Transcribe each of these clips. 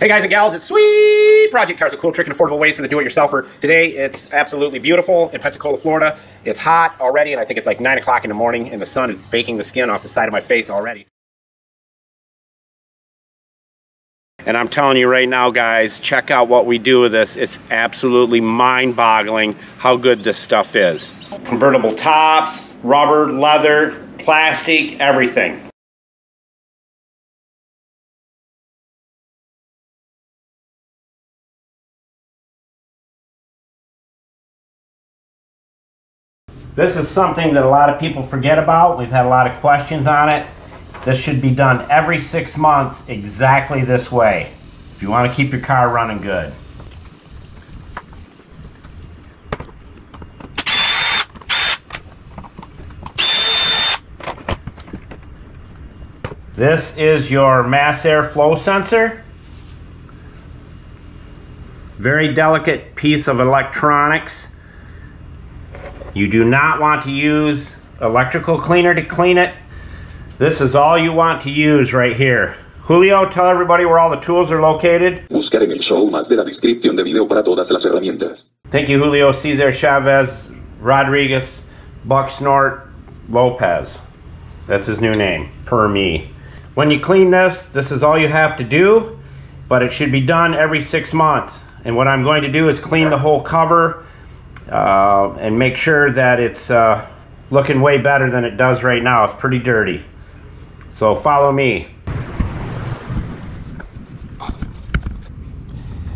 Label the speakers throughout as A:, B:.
A: Hey guys and gals, it's Sweet Project Cars, a cool, trick, and affordable ways for the do-it-yourselfer. Today, it's absolutely beautiful in Pensacola, Florida. It's hot already, and I think it's like 9 o'clock in the morning, and the sun is baking the skin off the side of my face already. And I'm telling you right now, guys, check out what we do with this. It's absolutely mind-boggling how good this stuff is. Convertible tops, rubber, leather, plastic, everything. This is something that a lot of people forget about. We've had a lot of questions on it. This should be done every six months exactly this way if you want to keep your car running good. This is your mass air flow sensor. Very delicate piece of electronics. You do not want to use electrical cleaner to clean it. This is all you want to use right here. Julio, tell everybody where all the tools are located.
B: Buscar en el show más de la descripción de video para todas las herramientas.
A: Thank you, Julio Cesar Chavez Rodriguez Buck Snort Lopez. That's his new name, per me. When you clean this, this is all you have to do, but it should be done every six months. And what I'm going to do is clean the whole cover uh, and make sure that it's uh, looking way better than it does right now. It's pretty dirty. So follow me.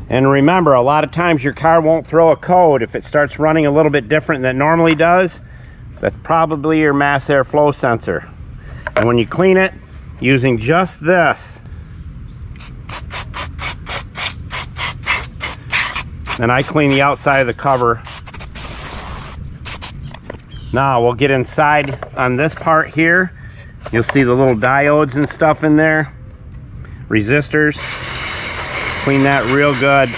A: And remember, a lot of times your car won't throw a code if it starts running a little bit different than it normally does. That's probably your mass air flow sensor. And when you clean it using just this, and I clean the outside of the cover now we'll get inside on this part here. You'll see the little diodes and stuff in there. Resistors. Clean that real good.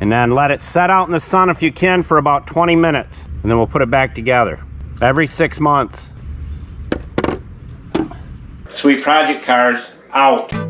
A: And then let it set out in the sun if you can for about 20 minutes. And then we'll put it back together. Every six months. Sweet Project Cars out.